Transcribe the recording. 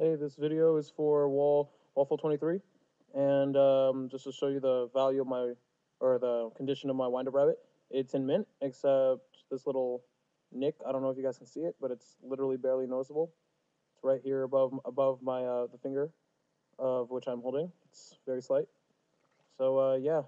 Hey, this video is for wall waffle 23, and um, just to show you the value of my or the condition of my wind-up rabbit. It's in mint, except this little nick. I don't know if you guys can see it, but it's literally barely noticeable. It's right here above above my uh, the finger of which I'm holding. It's very slight. So uh, yeah,